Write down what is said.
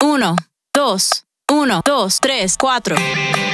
1, 2, 1, 2, 3, 4.